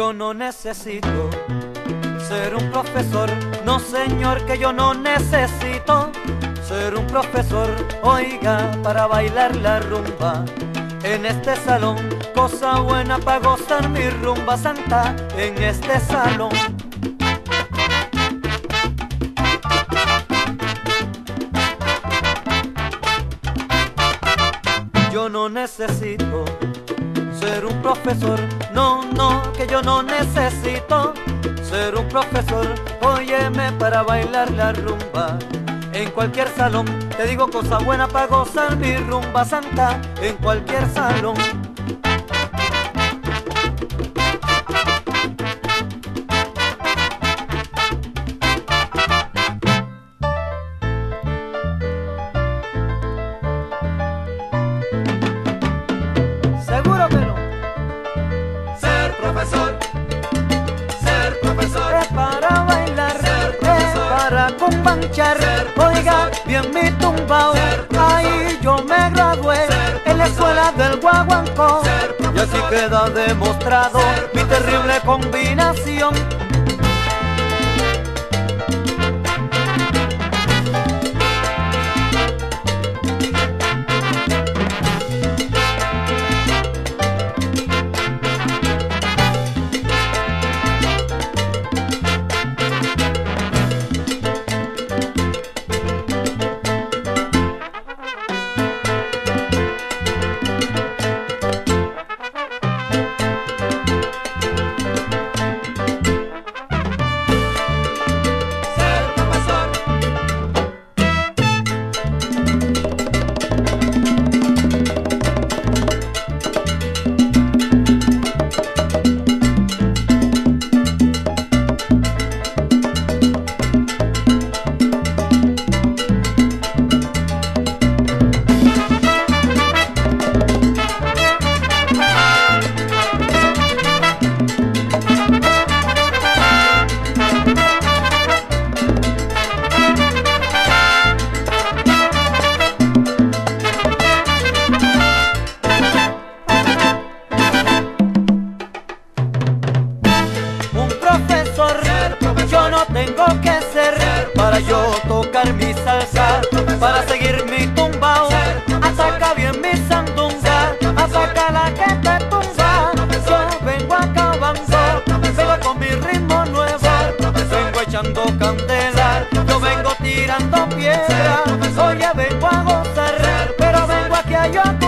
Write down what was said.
Yo no necesito ser un profesor, no señor que yo no necesito ser un profesor, oiga, para bailar la rumba. En este salón, cosa buena para gozar mi rumba santa en este salón. Yo no necesito ser un profesor, no, no, que yo no necesito ser un profesor, óyeme para bailar la rumba. En cualquier salón, te digo cosa buena para gozar mi rumba santa, en cualquier salón. Ser Oiga, bien mi tumbao. Ahí yo me gradué en la escuela del Guaguancó. Y así queda demostrado mi terrible combinación. yo no tengo que ser, ser para yo tocar mi salsa, para seguir mi tumbao. Ataca bien mi sandunga, ataca la que te tumba. Yo vengo acabando, vengo con mi ritmo nuevo, vengo echando candela, yo vengo tirando piedra. Oye, vengo a gozar, pero vengo aquí a llorar.